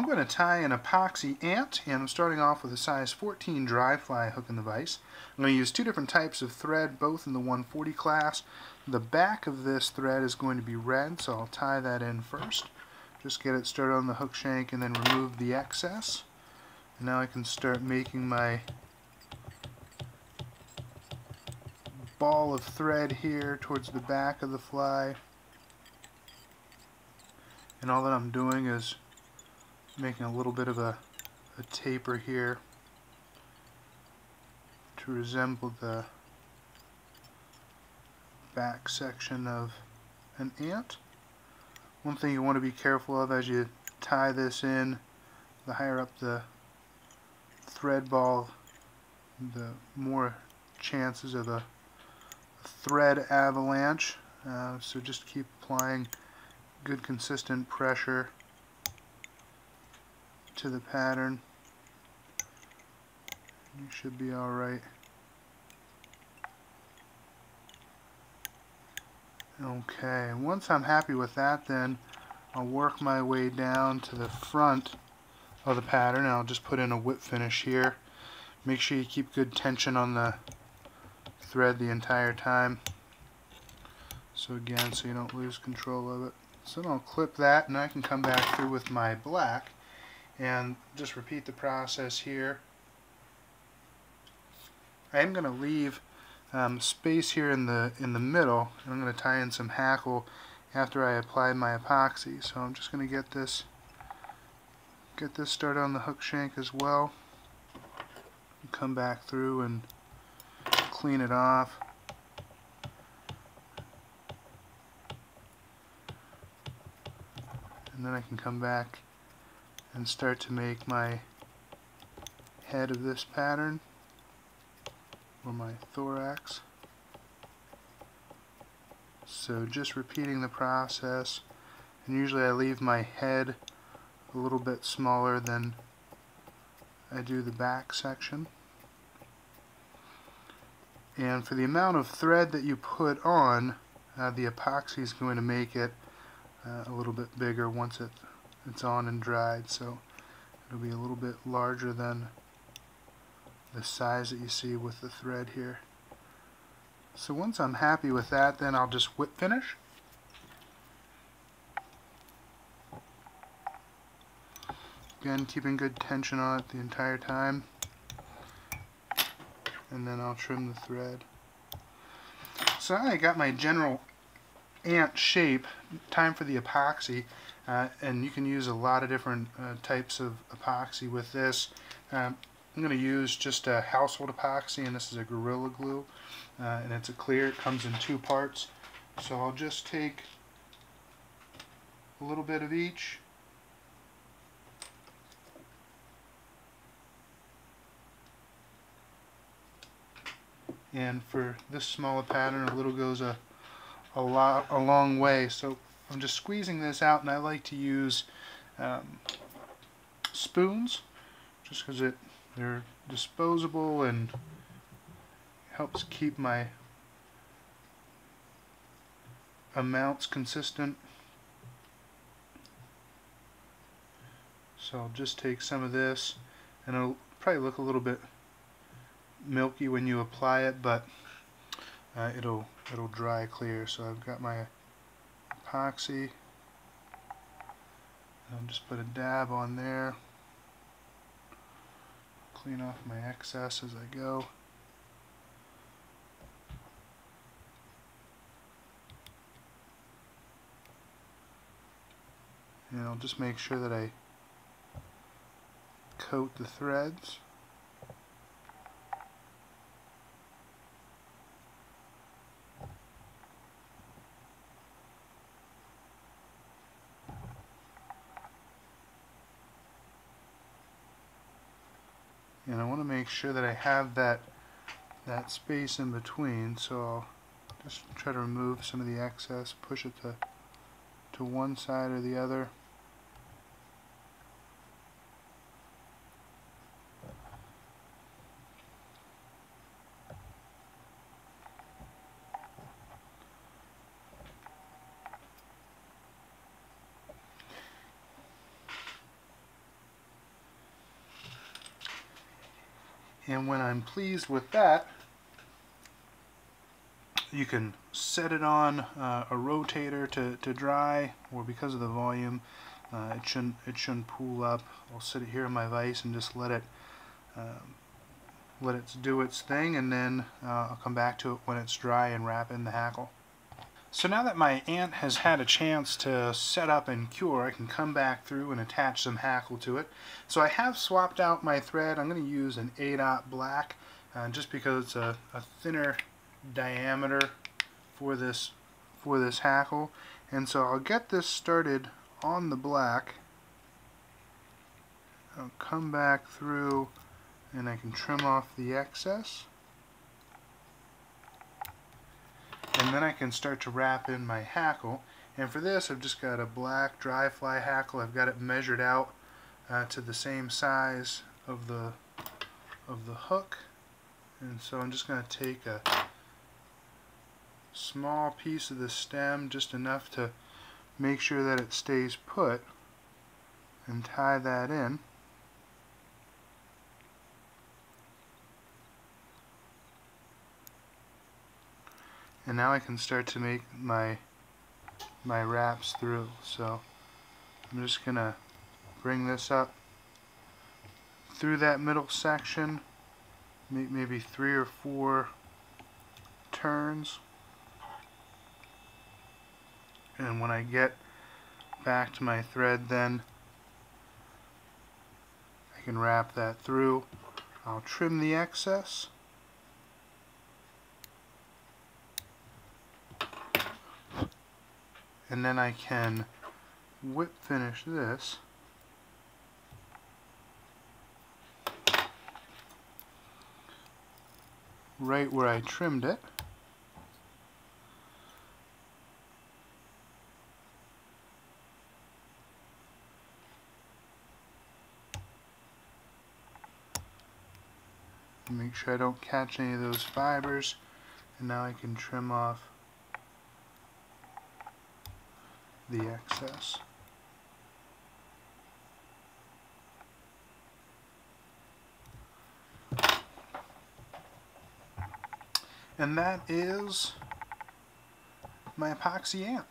I'm going to tie an epoxy ant and I'm starting off with a size 14 dry fly hook in the vise. I'm going to use two different types of thread both in the 140 class. The back of this thread is going to be red so I'll tie that in first. Just get it started on the hook shank and then remove the excess. And now I can start making my ball of thread here towards the back of the fly. And all that I'm doing is making a little bit of a, a taper here to resemble the back section of an ant. One thing you want to be careful of as you tie this in, the higher up the thread ball, the more chances of a thread avalanche. Uh, so just keep applying good consistent pressure to the pattern. You should be alright. Okay, once I'm happy with that then I'll work my way down to the front of the pattern I'll just put in a whip finish here. Make sure you keep good tension on the thread the entire time. So again, so you don't lose control of it. So I'll clip that and I can come back through with my black and just repeat the process here. I am going to leave um, space here in the in the middle and I'm going to tie in some hackle after I apply my epoxy. So I'm just going to get this get this started on the hook shank as well. Come back through and clean it off. And then I can come back and start to make my head of this pattern or my thorax. So just repeating the process and usually I leave my head a little bit smaller than I do the back section. And for the amount of thread that you put on, uh, the epoxy is going to make it uh, a little bit bigger once it it's on and dried so it'll be a little bit larger than the size that you see with the thread here. So once I'm happy with that then I'll just whip finish. Again keeping good tension on it the entire time and then I'll trim the thread. So I got my general ant shape, time for the epoxy. Uh, and you can use a lot of different uh, types of epoxy with this. Um, I'm going to use just a household epoxy and this is a Gorilla Glue uh, and it's a clear, it comes in two parts. So I'll just take a little bit of each and for this smaller pattern a little goes a, a, lot, a long way so I'm just squeezing this out and I like to use um, spoons just because it they're disposable and helps keep my amounts consistent. So I'll just take some of this and it'll probably look a little bit milky when you apply it but uh, it'll it'll dry clear. So I've got my epoxy. I'll just put a dab on there. Clean off my excess as I go. And I'll just make sure that I coat the threads. And I want to make sure that I have that that space in between so I'll just try to remove some of the excess push it to to one side or the other And when I'm pleased with that, you can set it on uh, a rotator to, to dry or because of the volume uh, it shouldn't it shouldn't pool up. I'll set it here in my vise and just let it um, let it do its thing and then uh, I'll come back to it when it's dry and wrap in the hackle so now that my ant has had a chance to set up and cure I can come back through and attach some hackle to it. So I have swapped out my thread. I'm going to use an 8 black uh, just because it's a, a thinner diameter for this for this hackle. And so I'll get this started on the black. I'll come back through and I can trim off the excess and then I can start to wrap in my hackle. And for this I've just got a black dry fly hackle. I've got it measured out uh, to the same size of the of the hook. And so I'm just going to take a small piece of the stem, just enough to make sure that it stays put, and tie that in. And now I can start to make my my wraps through. So I'm just gonna bring this up through that middle section, make maybe three or four turns. And when I get back to my thread then I can wrap that through. I'll trim the excess and then I can whip finish this. Right where I trimmed it. Make sure I don't catch any of those fibers. And now I can trim off the excess. And that is my epoxy ant.